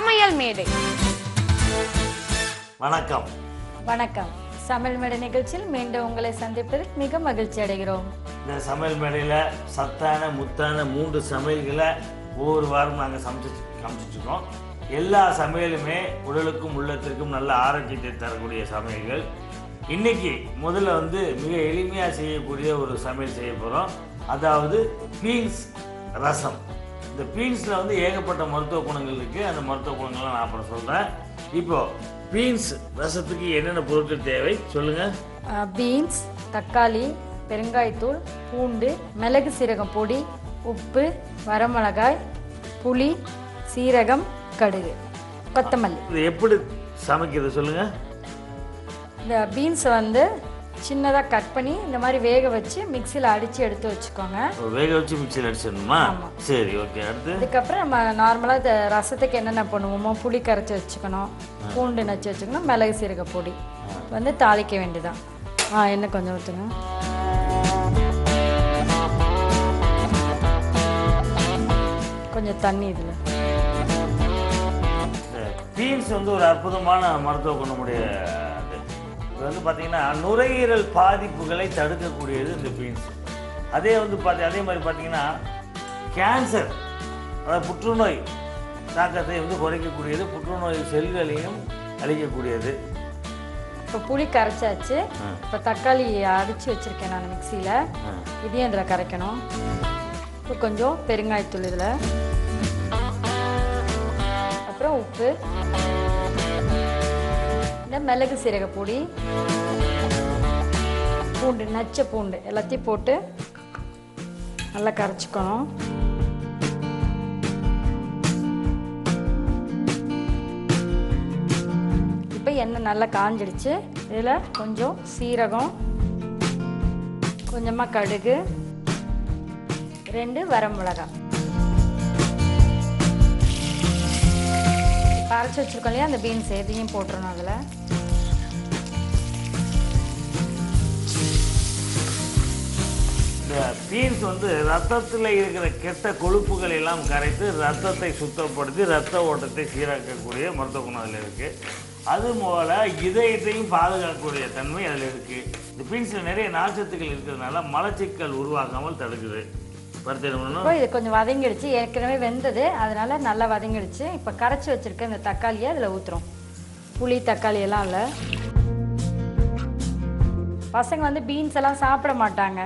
சமையல் மேடை. வணக்கம். வணக்கம். சமையல் மேடை நிகழ்ச்சியில் மீண்டும் உங்களை சந்திப்பதில் மிக மகிழ்ச்சி அடைகிறோம். இந்த சமையல் மேடையில் சத்தான முத்தான மூன்று சமையல்களை ஒவ்வொரு வாரம் நாங்கள் சமைச்சு காமிச்சிட்ருக்கோம் எல்லா சமையலுமே உடலுக்கும் உள்ளத்திற்கும் நல்ல ஆரோக்கியத்தை தரக்கூடிய சமையல்கள். இன்னைக்கு முதல்ல வந்து மிக எளிமையாக செய்யக்கூடிய ஒரு சமையல் செய்ய போகிறோம் அதாவது பீன்ஸ் ரசம். இந்த பீன்ஸில் வந்து ஏகப்பட்ட மருத்துவ குணங்கள் இருக்குது அந்த மருத்துவ குணங்கள்லாம் நான் அப்புறம் சொல்கிறேன் இப்போ பீன்ஸ் ரசத்துக்கு என்னென்ன பொருட்கள் தேவை? சொல்லுங்கள் பீன்ஸ் தக்காளி பெருங்காயத்தூள் பூண்டு மிளகு சீரகம் பொடி உப்பு வரமிளகாய் புளி சீரகம் கடுகு கொத்தமல்லி. இது எப்படி சமைக்கிறது சொல்லுங்கள் இந்த பீன்ஸை வந்து சின்னதாக கட் பண்ணி இந்த மாதிரி வேக வச்சு மிக்சியில் அடித்து எடுத்து வச்சுக்கோங்க. வேக வச்சு மிக்சியில் அடிச்சிடணுமா. சரி ஓகே அடுத்து? அதுக்கப்புறம் நம்ம நார்மலாக ரசத்துக்கு என்னென்ன பண்ணுவோமோ புளி கரைச்சி வச்சுக்கணும். பூண்டு நச்சு வச்சுக்கணும் மிளகு சீரக பொடி. வந்து தாளிக்க வேண்டியதான் ஆ எண்ணெய் கொஞ்சம் ஊற்றுங்க கொஞ்சம் தண்ணி இதில். பீன்ஸ் வந்து ஒரு அற்புதமான மருத்துவ குணமுடைய இது வந்து பார்த்தீங்கன்னா நுரையீரல் பாதிப்புகளை தடுக்கக்கூடியது இந்த பீன்ஸ். அதே வந்து பார்த்தி அதே மாதிரி பார்த்தீங்கன்னா கேன்சர் அதாவது புற்றுநோய் தாக்கத்தை வந்து குறைக்கக்கூடியது புற்றுநோய் செல்களையும் அழிக்கக்கூடியது. இப்போ புளி கரைச்சாச்சு. இப்போ தக்காளி அடித்து வச்சுருக்கேன் நான் மிக்சியில். இதையும் இதில் கரைக்கணும். இப்போ கொஞ்சம் பெருங்காயத்தூள் இதில். அப்புறம் உப்பு. மிளகு சீரக பொடி பூண்டு நச்ச பூண்டு எல்லாத்தையும் போட்டு நல்லா கரைச்சிக்கணும். இப்போ எண்ணெய் நல்லா காஞ்சிடுச்சு. இதில் கொஞ்சம் சீரகம் கொஞ்சமாக கடுகு ரெண்டு வரமிளகாய் இப்போ அரைச்சி வச்சுருக்கோம் இல்லையா? அந்த பீன்ஸ் எதையும் போட்டுருணும் அதில். பீன்ஸ் வந்து ரத்தத்தில் இருக்கிற கெட்ட கொழுப்புகள் எல்லாம் கரைத்து ரத்தத்தை சுத்தப்படுத்தி ரத்த ஓட்டத்தை சீராக்கக்கூடிய மருத்துவ குணம் அதில் இருக்குது அது போல இதயத்தையும் பாதுகாக்கக்கூடிய தன்மை அதில் இருக்குது இந்த பீன்ஸில் நிறைய நார்ச்சத்துக்கள் இருக்கிறதுனால மலச்சிக்கல் உருவாகாமல் தடுக்குது. இப்போ இது கொஞ்சம் வதங்கிடுச்சு. ஏற்கனவே வெந்தது. அதனால நல்லா வதங்கிடுச்சு. இப்போ கரைச்சி வச்சிருக்க இந்த தக்காளியை அதில் ஊற்றுறோம் புளி தக்காளி எல்லாம் இல்லை. பசங்க வந்து பீன்ஸ் எல்லாம் சாப்பிட மாட்டாங்க.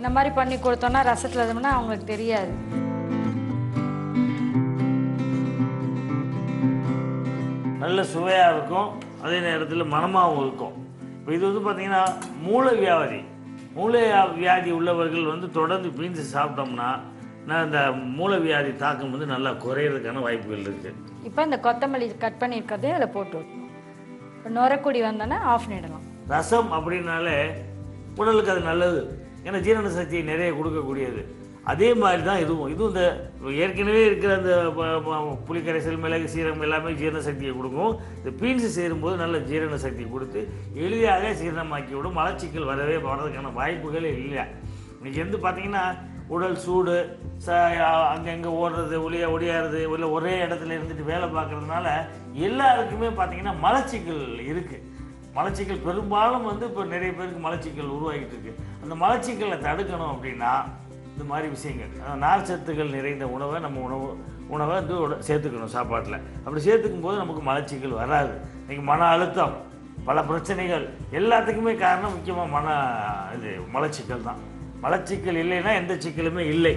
இந்த மாதிரி பண்ணி கொடுத்தோன்னா ரசத்தில் இருந்தோம்னா அவங்களுக்கு தெரியாது. நல்ல சுவையாக இருக்கும். அதே நேரத்தில் மனமாகவும் இருக்கும். இப்போ இது வந்து பார்த்திங்கன்னா மூளை வியாதி. மூளை வியாதி உள்ளவர்கள் வந்து தொடர்ந்து பீன்ஸ் சாப்பிட்டோம்னா நான் இந்த மூளை வியாதி தாக்கம் வந்து நல்லா குறையிறதுக்கான வாய்ப்புகள் இருக்குது இப்போ இந்த கொத்தமல்லி கட் பண்ணியிருக்கிறதையும் அதில் போட்டு விடணும் நுரக்குடி வந்தோன்னா ஆஃப் பண்ணிடலாம். ரசம் அப்படின்னாலே உடலுக்கு அது நல்லது. ஏன்னா ஜீரண சக்தியை நிறைய கொடுக்கக்கூடியது. அதே மாதிரி தான் இதுவும். இதுவும் இந்த ஏற்கனவே இருக்கிற அந்த புளிக்கரைசல் மிளகு சீரகம் எல்லாமே ஜீரண சக்தியை கொடுக்கும். இந்த பீன்ஸ் சேரும்போது நல்ல ஜீரண சக்தி கொடுத்து எளிதாக ஜீரணமாக்கி விடும். மலச்சிக்கல் வரவே வர்றதுக்கான வாய்ப்புகளே இல்லை. இன்றைக்கி வந்து பார்த்தீங்கன்னா உடல் சூடு ச அங்கங்கே ஓடுறது ஒளிய ஒடியாறது இல்லை ஒரே இடத்துல இருந்துட்டு வேலை பார்க்குறதுனால எல்லாருக்குமே பார்த்தீங்கன்னா மலச்சிக்கல் இருக்குது மலச்சிக்கல் பெரும்பாலும் வந்து இப்போ நிறைய பேருக்கு மலச்சிக்கல் உருவாகிட்டு இருக்குது அந்த மலச்சிக்கலை தடுக்கணும் அப்படின்னா இந்த மாதிரி விஷயங்கள். அதாவது நார்ச்சத்துக்கள் நிறைந்த உணவை நம்ம உணவு உணவை வந்து சேர்த்துக்கணும் சாப்பாட்டில். அப்படி சேர்த்துக்கும் போது நமக்கு மலச்சிக்கல் வராது. இன்றைக்கி மன அழுத்தம் பல பிரச்சனைகள் எல்லாத்துக்குமே காரணம் முக்கியமாக மன இது மலச்சிக்கல் தான். மலச்சிக்கல் இல்லைன்னா எந்த சிக்கலுமே இல்லை.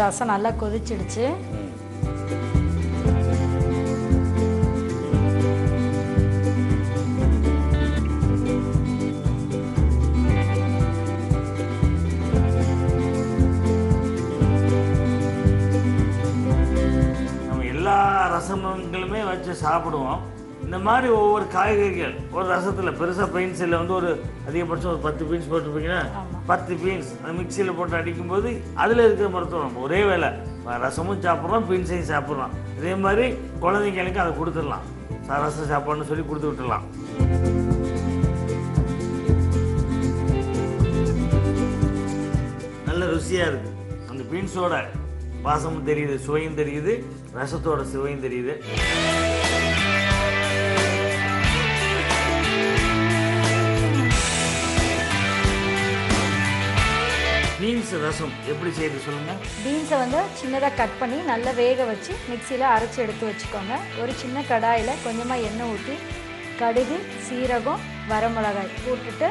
ரசம் நல்லா கொதிச்சிடுச்சு. ரசங்களுமே வச்சு சாப்பிடுவோம். இந்த மாதிரி ஒவ்வொரு காய்கறிகள் ஒரு ரசத்தில் பெருசாக பீன்ஸில் வந்து ஒரு அதிகபட்சம் ஒரு பத்து பீன்ஸ் போட்டிருப்பீங்கன்னா பத்து பீன்ஸ் அந்த மிக்சியில் போட்டு அடிக்கும்போது அதில் இருக்கிற மருத்துவம் நம்ம ஒரே வேலை ரசமும் சாப்பிட்றோம் பீன்ஸையும் சாப்பிட்றோம். இதே மாதிரி குழந்தைங்களுக்கு அதை கொடுத்துடலாம். ரசம் சாப்பாடுன்னு சொல்லி கொடுத்து விட்டுடலாம். நல்ல ருசியாக இருக்குது அந்த பீன்ஸோட வாசமும் தெரியுது சுவையும் தெரியுது ரசத்தோட சுவையும் தெரியுது. பீன்ஸ் ரசம் எப்படி செய்யுது சொல்லுங்கள் பீன்ஸை வந்து சின்னதாக கட் பண்ணி நல்லா வேக வச்சு மிக்சியில் அரைச்சி எடுத்து வச்சுக்கோங்க. ஒரு சின்ன கடாயில் கொஞ்சமாக எண்ணெய் ஊற்றி கடுகு சீரகம் வரமிளகாய் போட்டுட்டு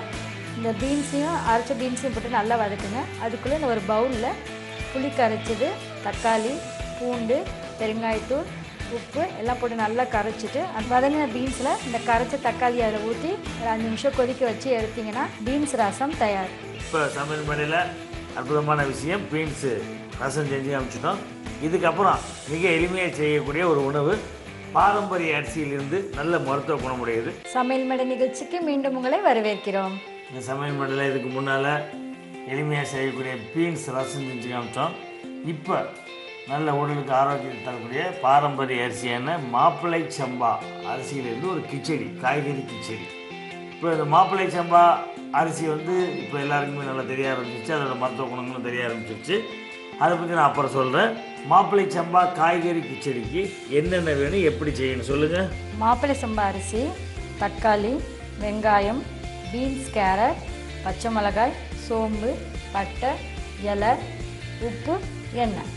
இந்த பீன்ஸையும் அரைச்ச பீன்ஸையும் போட்டு நல்லா வதக்குங்க. அதுக்குள்ளே இந்த ஒரு பவுலில் புளி கரைச்சது தக்காளி பூண்டு பெருங்காயத்தூள் உப்பு எல்லாம் போட்டு நல்லா கரைச்சிட்டு வதங்கின பீன்ஸில் இந்த கரைச்ச தக்காளி அதில் ஊற்றி ஒரு அஞ்சு நிமிஷம் கொதிக்க வச்சு எடுத்தீங்கன்னா பீன்ஸ் ரசம் தயார். இப்போ சமையல் முறையில் அற்புதமான விஷயம் பீன்ஸு ரசம் செஞ்சு அனுப்பிச்சிட்டோம். இதுக்கப்புறம் மிக எளிமையாக செய்யக்கூடிய ஒரு உணவு பாரம்பரிய அரிசியிலிருந்து நல்ல மருத்துவ குணமுடையது. சமையல் மேடை நிகழ்ச்சிக்கு மீண்டும் உங்களை வரவேற்கிறோம். இந்த சமையல் மண்டல இதுக்கு முன்னால் எளிமையாக செய்யக்கூடிய பீன்ஸ் ரசம் செஞ்சு காமிச்சோம் இப்போ நல்ல உடலுக்கு ஆரோக்கியத்தை தரக்கூடிய பாரம்பரிய அரிசியான மாப்பிள்ளை சம்பா. அரிசியிலேருந்து ஒரு கிச்சடி காய்கறி கிச்சடி. இப்போ இந்த மாப்பிள்ளை சம்பா அரிசி வந்து இப்போ எல்லாருக்குமே நல்லா தெரிய ஆரம்பிச்சிச்சு அதோடய மருத்துவ குணங்களும் தெரிய ஆரம்பிச்சிருச்சு. அதை பற்றி நான் அப்புறம் சொல்கிறேன் மாப்பிள்ளை சம்பா காய்கறி கிச்சடிக்கு என்னென்ன வேணும் எப்படி செய்யணும் சொல்லுங்கள் மாப்பிள்ளை சம்பா அரிசி தக்காளி வெங்காயம் பீன்ஸ் கேரட் பச்சை மிளகாய் சோம்பு பட்டை இலை உப்பு எண்ணெய்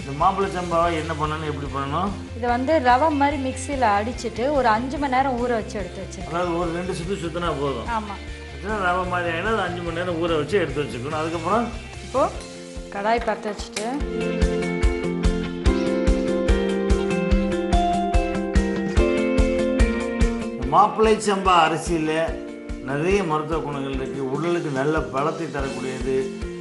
இந்த மாப்பிள்ளை சம்பாவை என்ன பண்ணணும் எப்படி பண்ணணும்? இதை வந்து ரவை மாதிரி மிக்சியில் அடிச்சிட்டு ஒரு அஞ்சு மணி நேரம் ஊற வச்சு எடுத்து வச்சு அதாவது ஒரு ரெண்டு சுற்று சுற்றினா போதும். ஆமாம் ரவை மாதிரி ஆகினா அது அஞ்சு மணி நேரம் ஊற வச்சு எடுத்து வச்சுக்கணும். அதுக்கப்புறம்? இப்போது கடாய் பற்ற வச்சுட்டு. மாப்பிள்ளை சம்பா அரிசியில் நிறைய மருத்துவ குணங்கள் இருக்குது உடலுக்கு நல்ல பலத்தை தரக்கூடியது.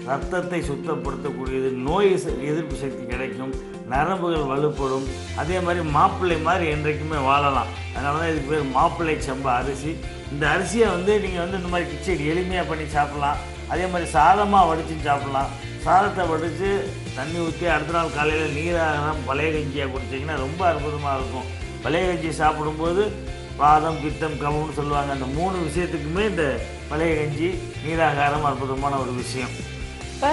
ரத்தத்தை சுத்தப்படுத்தக்கூடியது நோய் எதிர்ப்பு எதிர்ப்பு சக்தி கிடைக்கும் நரம்புகள் வலுப்படும் அதே மாதிரி மாப்பிள்ளை மாதிரி என்றைக்குமே வாழலாம். அதனால தான் இதுக்கு பேர் மாப்பிள்ளை சம்பா அரிசி. இந்த அரிசியை வந்து நீங்கள் வந்து இந்த மாதிரி கிச்சடி எளிமையாக பண்ணி சாப்பிட்லாம். அதே மாதிரி சாதமாக வடித்து சாப்பிட்லாம். சாதத்தை வடித்து தண்ணி ஊற்றி அடுத்த நாள் காலையில் நீராகாரம் பழைய கஞ்சியாக குடிச்சிங்கன்னா ரொம்ப அற்புதமாக இருக்கும். பழைய கஞ்சி சாப்பிடும்போது வாதம் பித்தம் கவம்னு சொல்லுவாங்க. அந்த மூணு விஷயத்துக்குமே இந்த பழைய கஞ்சி நீராகாரம் அற்புதமான ஒரு விஷயம். இப்போ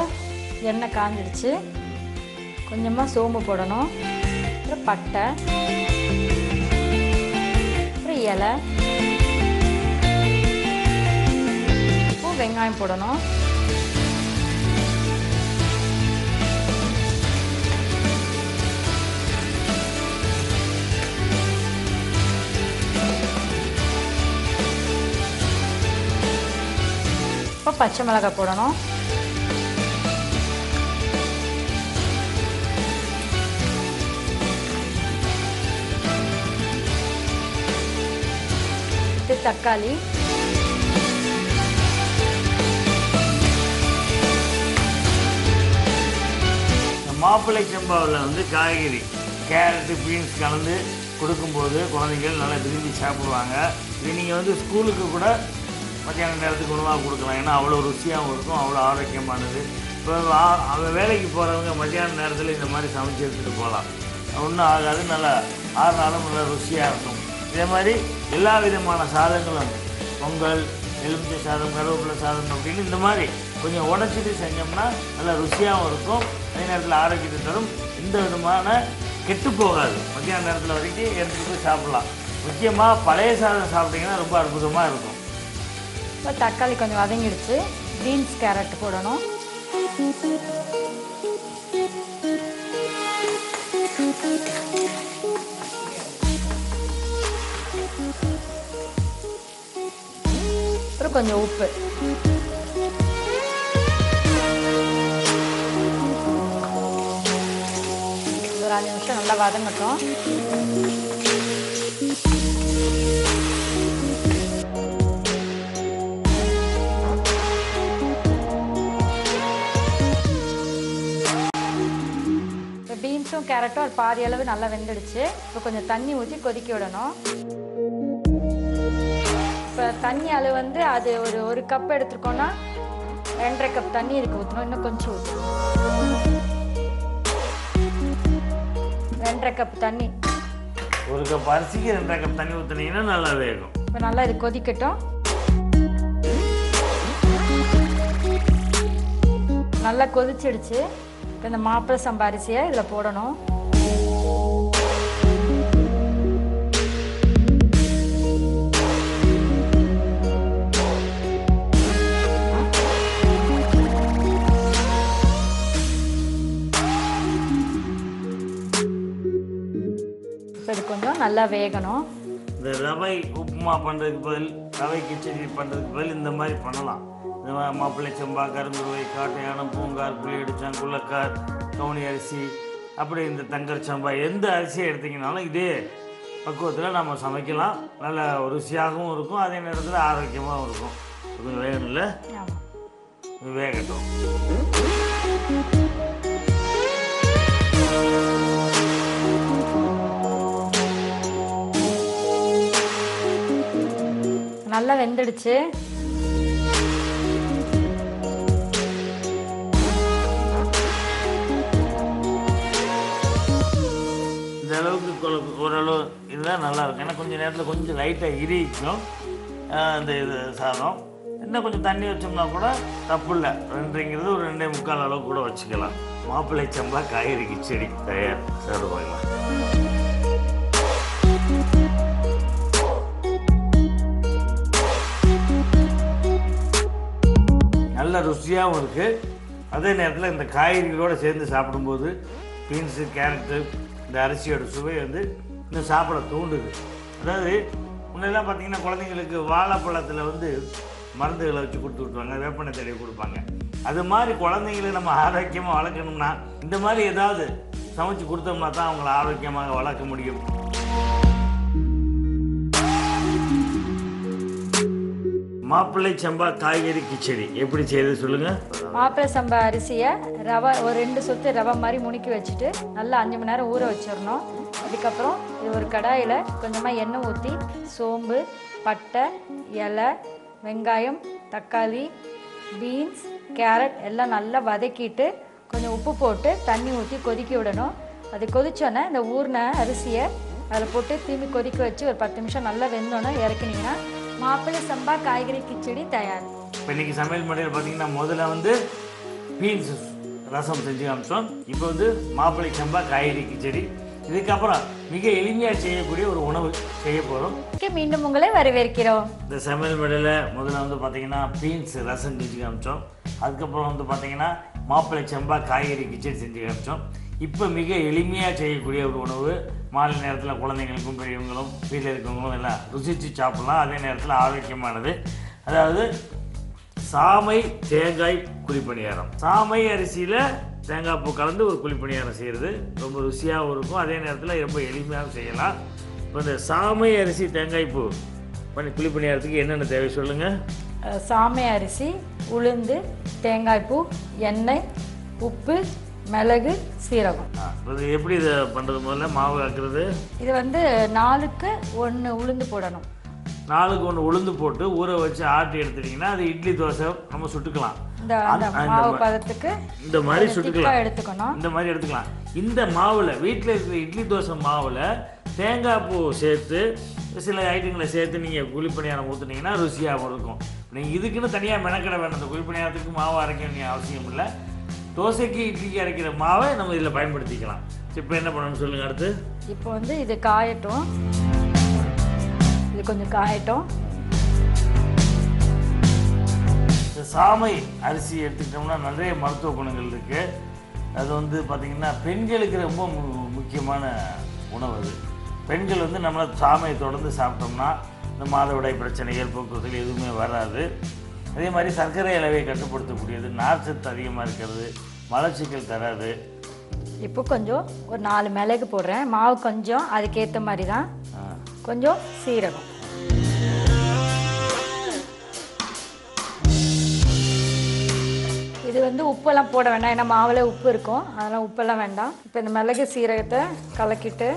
எண்ணெய் காஞ்சிடுச்சு. கொஞ்சமாக சோம்பு போடணும். அப்புறம் பட்டை. அப்புறம் இலை. இப்போ வெங்காயம் போடணும். இப்போ பச்சை மிளகாய் போடணும். தக்காளி. இந்த மாப்பிள்ளை செம்பாவில் வந்து காய்கறி கேரட்டு பீன்ஸ் கலந்து கொடுக்கும்போது குழந்தைகள் நல்லா விரும்பி சாப்பிடுவாங்க. இது நீங்கள் வந்து ஸ்கூலுக்கு கூட மத்தியான நேரத்துக்கு உணவாக கொடுக்கலாம். ஏன்னா அவ்வளோ ருசியாகவும் இருக்கும் அவ்வளோ ஆரோக்கியமானது. இப்போ அவங்க வேலைக்கு போகிறவங்க மத்தியான நேரத்தில் இந்த மாதிரி சமைச்சு எடுத்துகிட்டு போகலாம். ஒன்றும் ஆகாது நல்லா ஆறு நாளும் நல்லா ருசியாக இருக்கும். இதே மாதிரி எல்லா விதமான சாதங்களும் பொங்கல் எலுமிச்சை சாதம் கருவேப்பிலை சாதம் அப்படின்னு இந்த மாதிரி கொஞ்சம் உடச்சிட்டு செஞ்சோம்னா நல்லா ருசியாகவும் இருக்கும். அதே நேரத்தில் ஆரோக்கியத்தை தரும். எந்த விதமான கெட்டு போகாது. மத்தியான நேரத்தில் வரைக்கும் எடுத்துகிட்டு போய் சாப்பிடலாம். முக்கியமாக பழைய சாதம் சாப்பிட்டீங்கன்னா ரொம்ப அற்புதமாக இருக்கும். இப்போ தக்காளி கொஞ்சம் வதங்கிடுச்சு. பீன்ஸ் கேரட் போடணும். அப்புறம் கொஞ்சம் உப்பு. ஒரு அஞ்சு நிமிஷம் நல்லா வதங்கட்டும். இப்போ பீன்ஸும் கேரட்டும் ஒரு பாதி அளவு நல்லா வெந்துடுச்சு. இப்போ கொஞ்சம் தண்ணி ஊற்றி கொதிக்க விடணும். இப்போ தண்ணி அளவு வந்து அது ஒரு ஒரு கப் எடுத்துருக்கோன்னா ரெண்டரை கப் தண்ணி இதுக்கு ஊற்றணும் இன்னும் கொஞ்சம் ஊற்றணும் ரெண்டரை கப் தண்ணி. ஒரு கப் அரிசிக்கு ரெண்டரை கப் தண்ணி ஊற்றுனீங்கன்னா நல்லா வேகும். இப்போ நல்லா இது கொதிக்கட்டும். நல்லா கொதிச்சிடுச்சு. இப்போ இந்த மாப்பிள்ளை சம்பா அரிசியை இதில் போடணும். நல்லா வேகணும். இந்த ரவை உப்புமா பண்ணுறதுக்கு பதில் ரவை கிச்சடி பண்ணுறதுக்கு பதில் இந்த மாதிரி பண்ணலாம். இந்த மா- மாப்பிள்ளை சம்பா கருங்குருவை காட்டையானம் பூங்கார் புளியடிச்சான் குள்ளக்கார் கவுனி அரிசி அப்படி இந்த தங்கர் சம்பா எந்த அரிசியை எடுத்தீங்கனாலும் இதே பக்குவத்தில் நம்ம சமைக்கலாம். நல்ல ருசியாகவும் இருக்கும் அதே நேரத்தில் ஆரோக்கியமாகவும் இருக்கும். கொஞ்சம் வேகணும்ல? வேகட்டும். வெந்துடுச்சு இந்த அளவுக்கு கொ- ஓரளவு இதுதான் நல்லா இருக்கும் ஏன்னா கொஞ்சம் நேரத்தில் கொஞ்சம் லைட்டாக இரிக்கும். அந்த இந்த இது சாதம். இன்னும் கொஞ்சம் தண்ணி வச்சோம்னா கூட தப்பு இல்லை. ரெண்டுங்கிறது ஒரு ரெண்டே முக்கால் அளவு கூட வச்சுக்கலாம். மாப்பிள்ளை சம்பா காய்கறி கிச்சடி தயார். சாப்பிடுவாங்களா நல்ல ருசியாகவும் இருக்குது அதே நேரத்தில் இந்த காய்கறிகளோடு சேர்ந்து சாப்பிடும்போது பீன்ஸு கேரட்டு இந்த அரிசியோட சுவை வந்து இன்னும் சாப்பிட தூண்டுது. அதாவது முன்னெல்லாம் பார்த்திங்கன்னா குழந்தைங்களுக்கு வாழைப்பழத்தில் வந்து மருந்துகளை வச்சு கொடுத்து விட்ருவாங்க வேப்பனை தடவி கொடுப்பாங்க. அது மாதிரி குழந்தைங்களை நம்ம ஆரோக்கியமாக வளர்க்கணும்னா இந்த மாதிரி ஏதாவது சமைச்சு கொடுத்தோம்னா தான் அவங்கள ஆரோக்கியமாக வளர்க்க முடியும். மாப்பிள்ளை சம்பா காய்கறி கிச்சடி. எப்படி செய்யறது சொல்லுங்கள் மாப்பிள்ளை சம்பா அரிசியை ரவை ஒரு ரெண்டு சொத்து ரவை மாதிரி முணுக்கி வச்சுட்டு நல்லா அஞ்சு மணி நேரம் ஊற வச்சிடணும். அதுக்கப்புறம் இது ஒரு கடாயில் கொஞ்சமாக எண்ணெய் ஊற்றி சோம்பு பட்டை இலை வெங்காயம் தக்காளி பீன்ஸ் கேரட் எல்லாம் நல்லா வதக்கிட்டு கொஞ்சம் உப்பு போட்டு தண்ணி ஊற்றி கொதிக்க விடணும். அது கொதித்தோன்னே இந்த ஊறின அரிசியை அதில் போட்டு திரும்பி கொதிக்க வச்சு ஒரு பத்து நிமிஷம் நல்லா வெந்தோன்னே இறக்குனீங்கன்னா மாப்பிள்ளை சம்பா காய்கறி கிச்சடி தயார். இப்போ இன்னைக்கு சமையல் முறையில் பார்த்தீங்கன்னா முதல்ல வந்து பீன்ஸ் ரசம் செஞ்சு காமிச்சோம். இப்போ வந்து மாப்பிள்ளை சம்பா காய்கறி கிச்சடி. இதுக்கப்புறம் மிக எளிமையாக செய்யக்கூடிய ஒரு உணவு செய்ய போகிறோம் மீண்டும் உங்களை வரவேற்கிறோம். இந்த சமையல் முறையில் முதல்ல வந்து பார்த்தீங்கன்னா பீன்ஸ் ரசம் செஞ்சு காமிச்சோம். அதுக்கப்புறம் வந்து பார்த்தீங்கன்னா மாப்பிள்ளை சம்பா காய்கறி கிச்சடி செஞ்சு காமிச்சோம். இப்போ மிக எளிமையாக செய்யக்கூடிய ஒரு உணவு மாலை நேரத்தில் குழந்தைங்களுக்கும் பெரியவங்களும் வீட்டில் இருக்கிறவங்களும் எல்லாம் ருசித்து சாப்பிட்லாம். அதே நேரத்தில் ஆரோக்கியமானது. அதாவது சாமை தேங்காய் குழிப்பணியாரம். சாமை அரிசியில் தேங்காய் பூ கலந்து ஒரு குழிப்பணியாரம் செய்கிறது ரொம்ப ருசியாகவும் இருக்கும். அதே நேரத்தில் ரொம்ப எளிமையாகவும் செய்யலாம். இப்போ இந்த சாமை அரிசி தேங்காய் பூ பண்ணி குழிப்பணியாரத்துக்கு என்னென்ன தேவை சொல்லுங்கள் சாமை அரிசி உளுந்து தேங்காய் பூ எண்ணெய் உப்பு மிளகு சீரகம். இது எப்படி இதை பண்ணுறது முதல்ல? மாவு ஆக்குறது இது வந்து நாலுக்கு ஒன்று உளுந்து போடணும். நாளுக்கு ஒன்று உளுந்து போட்டு ஊற வச்சு ஆட்டி எடுத்துட்டிங்கன்னா அது இட்லி தோசை நம்ம சுட்டுக்கலாம். இந்த அந்த அந்த- மாவு பதத்துக்கு இந்த மாதிரி சுட்டுக்கலாம். திக்கா எடுத்துக்கணும். இந்த மாதிரி எடுத்துக்கலாம். இந்த மாவில் வீட்டில் இருக்கிற இட்லி தோசை மாவில் தேங்காய் பூ சேர்த்து சில ஐட்டங்களை சேர்த்து நீங்கள் குழிப்பணியாரம் ஊற்றுனீங்கன்னா ருசியாகவும் இருக்கும். நீங்கள் இதுக்குன்னு தனியாக மெனக்கிட வேண்டாம். இந்த குழிப்பணியாரத்துக்கு மாவு அரைக்க வேண்டிய அவசியம் இல்லை. தோசைக்கு இட்லிக்கு அரைக்கிற மாவை நம்ம இதில் பயன்படுத்திக்கலாம். இப்போ என்ன பண்ணணும்னு சொல்லுங்கள் அடுத்து? இப்போ வந்து இது காயட்டும். இது கொஞ்சம் காயட்டும். இந்த சாமை அரிசி எடுத்துக்கிட்டோம்னா நிறைய மருத்துவ குணங்கள் இருக்குது அது வந்து பார்த்திங்கன்னா பெண்களுக்கு ரொம்ப முக்கியமான உணவு அது. பெண்கள் வந்து நம்மளை சாமையை தொடர்ந்து சாப்பிட்டோம்னா இந்த மாதவிடாய் பிரச்சனைகள் போக்குவரத்துகள் எதுவுமே வராது. அதே மாதிரி சர்க்கரை அளவை கட்டுப்படுத்தக்கூடியது நார்ச்சத்து அதிகமாக இருக்கிறது மலச்சிக்கல் தராது. இப்போ கொஞ்சம் ஒரு நாலு மிளகு போடுறேன். மாவு கொஞ்சம் அதுக்கேற்ற மாதிரி தான். கொஞ்சம் சீரகம். இது வந்து உப்பெல்லாம் போட வேண்டாம். ஏன்னா மாவில் உப்பு இருக்கும். அதெல்லாம் உப்பெல்லாம் வேண்டாம். இப்போ இந்த மிளகு சீரகத்தை கலக்கிட்டு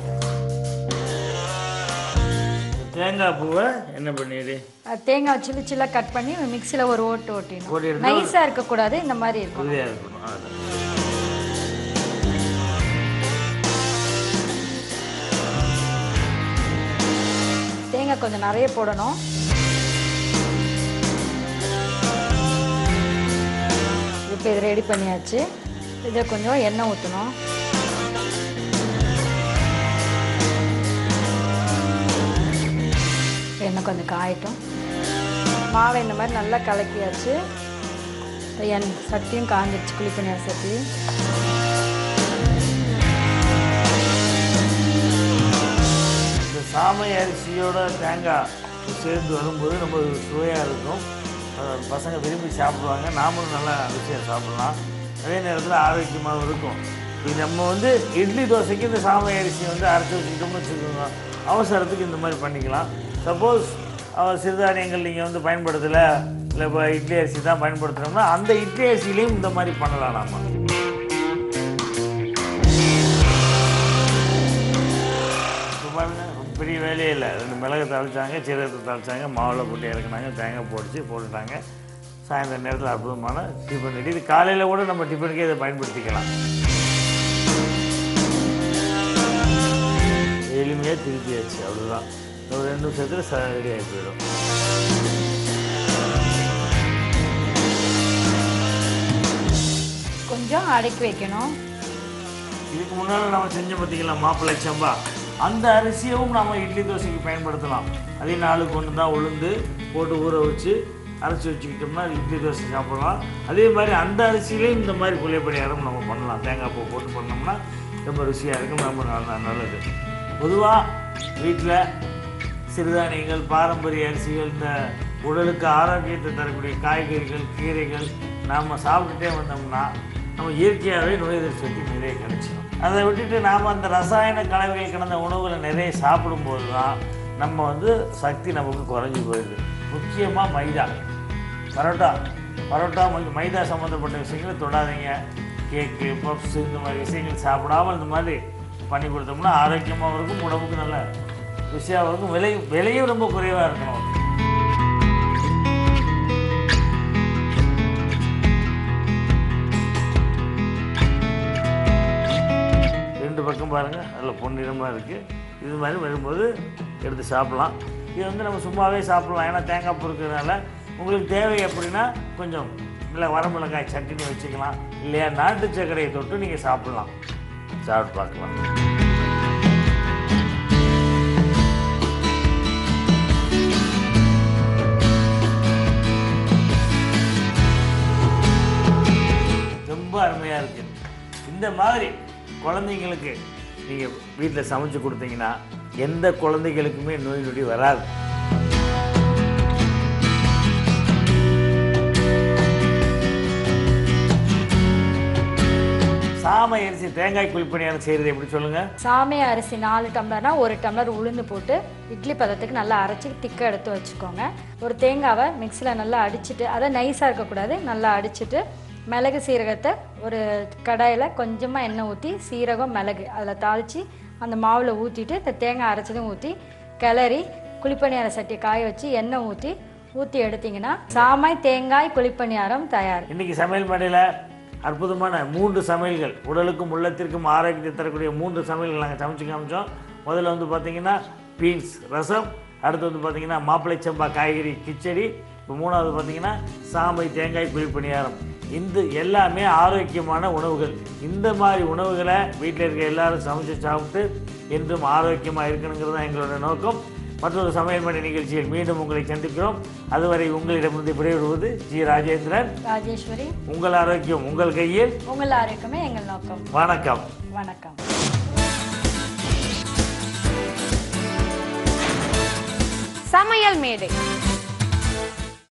தேங்காய் பூவை என்ன பண்ணிடு? தேங்காய் சில்லு சில்லாக கட் பண்ணி மிக்சியில் ஒரு ஓட்டு ஓட்டி ஓட்டிடணும். நைஸாக இருக்கக்கூடாது இந்த மாதிரி இருக்கும் உறுதியாக இருக்கணும். தேங்காய் கொஞ்சம் நிறைய போடணும். இப்போ இது ரெடி பண்ணியாச்சு. இதை கொஞ்சம் எண்ணெய் ஊற்றணும் எண்ணெய் கொஞ்சம் காயட்டும் மாவை இந்த மாதிரி நல்லா கலக்கியாச்சு. என் சட்டியும் காஞ்சிடுச்சு குழிப்பணியார் சட்டி இந்த சாமை அரிசியோட தேங்காய் சேர்ந்து வரும்போது ரொம்ப சுவையாக இருக்கும். பசங்க விரும்பி சாப்பிடுவாங்க. நாமளும் நல்லா ருசியாக சாப்பிடலாம். அதே நேரத்தில் ஆரோக்கியமாகவும் இருக்கும். இது நம்ம வந்து இட்லி தோசைக்கு இந்த சாமை அரிசி வந்து அரைச்சி வச்சுக்கிட்டோம்னு வச்சுக்கோங்க. அவசரத்துக்கு இந்த மாதிரி பண்ணிக்கலாம். சப்போஸ் சிறுதானியங்கள் நீங்கள் வந்து பயன்படுத்தலை இல்லை இப்போ இட்லி அரிசி தான் பயன்படுத்துகிறோம்னா அந்த இட்லி அரிசிலையும் இந்த மாதிரி பண்ணலாம் நாம் பெரிய வேலையே இல்லை. ரெண்டு மிளகு தாளிச்சாங்க சீரகத்தை தாளிச்சாங்க மாவில் போட்டு இறக்குனாங்க தேங்காய் போட்டுச்சு போட்டுட்டாங்க. சாயந்தரம் நேரத்தில் அற்புதமான டிஃபன் ரெடி இது காலையில் கூட நம்ம டிஃபனுக்கே இதை பயன்படுத்திக்கலாம். எளிமையாக திருப்பியாச்சு அவ்வளோதான் ஒரு ரெண்டு நிமிஷத்தில் ச ரெடி ஆகி போயிடும் கொஞ்சம் அடக்கி வைக்கணும். இதுக்கு முன்னால் நம்ம செஞ்ச பார்த்தீங்களா மாப்பிள்ளை சம்பா? அந்த அரிசியவும் நம்ம இட்லி தோசைக்கு பயன்படுத்தலாம். அதே நாளுக்கு ஒன்று தான் உளுந்து போட்டு ஊற வச்சு அரைச்சி வச்சுக்கிட்டோம்னா இட்லி தோசை சாப்பிடலாம். அதே மாதிரி அந்த அரிசியிலையும் இந்த மாதிரி புளியப்பணியாரம் நம்ம பண்ணலாம். தேங்காய் பூ போட்டு பண்ணோம்னா ரொம்ப ருசியாக இருக்கும். ரொம்ப நல்ல நல்லது. பொதுவாக வீட்டில் சிறுதானியங்கள் பாரம்பரிய அரிசிகள் இந்த உடலுக்கு ஆரோக்கியத்தை தரக்கூடிய காய்கறிகள் கீரைகள் நாம் சாப்பிட்டுட்டே வந்தோம்னா நம்ம இயற்கையாகவே நோய் எதிர்ப்பு சக்தி நிறைய கிடைச்சிடும் அதை விட்டுட்டு நாம் அந்த ரசாயன கலவைகள் கிடந்த உணவுகளை நிறைய சாப்பிடும்போது தான் நம்ம வந்து சக்தி நமக்கு குறைஞ்சி போயிடுது. முக்கியமாக மைதா. பரோட்டா. பரோட்டா மை- மைதா சம்மந்தப்பட்ட விஷயங்களை தொடாதீங்க. கேக்கு பப்ஸு இந்த மாதிரி விஷயங்கள் சாப்பிடாம இந்த மாதிரி பண்ணி கொடுத்தோம்னா ஆரோக்கியமாகவும் இருக்கும் உடம்புக்கு நல்ல ருசியாகவும் இருக்கும் விலை விலையும் ரொம்ப குறைவாக இருக்கும். ரெண்டு பக்கம் பாருங்கள் நல்ல பொன்னிறமாக இருக்குது இது மாதிரி வரும்போது எடுத்து சாப்பிட்லாம். இது வந்து நம்ம சும்மாவே சாப்பிட்லாம். ஏன்னா தேங்காய் பொறுக்கிறதுனால உங்களுக்கு தேவை அப்படின்னா கொஞ்சம் இல்லை வரமிளகாய் சட்னி வச்சுக்கலாம். இல்லையா நாட்டு சர்க்கரையை தொட்டு நீங்கள் சாப்பிட்லாம். சாப்பிட்டு பார்க்கலாம். அருமையாக இருக்குது இந்த மாதிரி குழந்தைங்களுக்கு நீங்கள் வீட்டில் சமைச்சு கொடுத்தீங்கன்னா எந்த குழந்தைகளுக்குமே நோய் நொடி வராது. சாமை அரிசி தேங்காய் குழிப்பணியாரம் செய்கிறது எப்படி சொல்லுங்கள் சாமை அரிசி நாலு டம்ளர்னா ஒரு டம்ளர் உளுந்து போட்டு இட்லி பதத்துக்கு நல்லா அரைச்சி திக்க எடுத்து வச்சுக்கோங்க. ஒரு தேங்காவை மிக்சியில் நல்லா அடிச்சிட்டு அதை நைஸாக இருக்கக்கூடாது நல்லா அடிச்சிட்டு மிளகு சீரகத்தை ஒரு கடாயில் கொஞ்சமாக எண்ணெய் ஊற்றி சீரகம் மிளகு அதில் தாளித்து அந்த மாவில் ஊற்றிட்டு இந்த தேங்காய் அரைச்சதும் ஊற்றி கிளறி குழிப்பணியார சட்டியை காய வச்சு எண்ணெய் ஊற்றி ஊற்றி எடுத்தீங்கன்னா சாமாய் தேங்காய் குழிப்பணியாரம் தயார். இன்னைக்கு சமையல் மேடையில் அற்புதமான மூன்று சமையல்கள் உடலுக்கும் உள்ளத்திற்கும் ஆரோக்கியத்தை தரக்கூடிய மூன்று சமையல்கள் நாங்கள் சமைச்சு காமிச்சோம். முதல்ல வந்து பார்த்தீங்கன்னா பீன்ஸ் ரசம் அடுத்து வந்து பார்த்தீங்கன்னா மாப்பிளை சம்பா காய்கறி கிச்சடி இப்போ மூணாவது பார்த்தீங்கன்னா சாமை தேங்காய் குழிப்பணியாரம். இந்த எல்லாமே ஆரோக்கியமான உணவுகள். இந்த மாதிரி உணவுகளை வீட்டில் இருக்க எல்லாரும் சமைச்சு சாப்பிட்டு என்றும் ஆரோக்கியமாக இருக்கணுங்கிறது தான் எங்களோட நோக்கம். மற்றொரு சமையல் மணி நிகழ்ச்சியில் மீண்டும் உங்களை சந்திக்கிறோம். அதுவரை உங்களிடமிருந்து விடைபெறுவது ஜி ராஜேந்திரன். ராஜேஸ்வரி. உங்கள் ஆரோக்கியம் உங்கள் கையில். உங்கள் ஆரோக்கியமே எங்கள் நோக்கம். வணக்கம். வணக்கம். சமையல் மேடை.